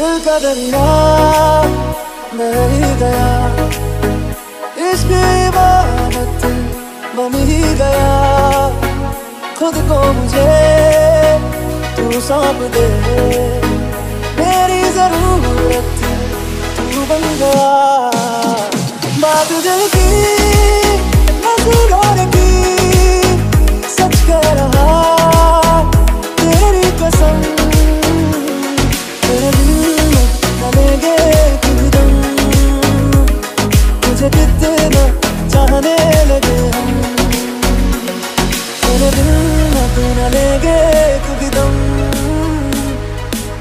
का दरिया बह गया। इश्क इबादत बन ही गया। खुद को मुझे तू सौंप दे। मेरी ज़रूरत तू बन गया। बात दिल की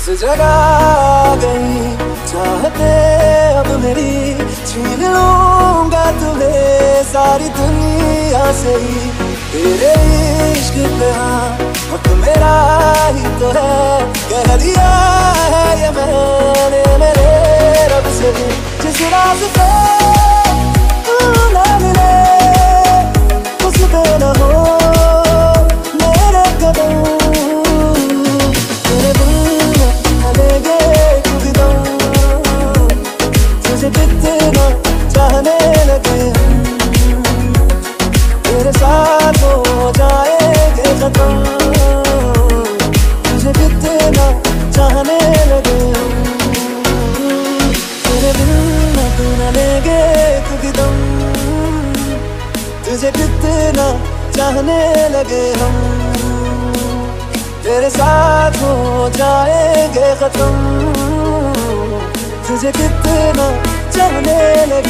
इस जगह गई। चाहते अब मेरी छीन लूँगा तुम्हें सारी दुनिया से ही। तेरे इश्क पे हाँ हक मेरा ही तो है। कह दिया है ये मैंने मेरे रब से जिस रास्ते चाहने लगे तेरे दिल में तू न तुझे कितना चाहने लगे हम तेरे साथ हो जाएँगे खत्म तुझे कितना चाहने लगे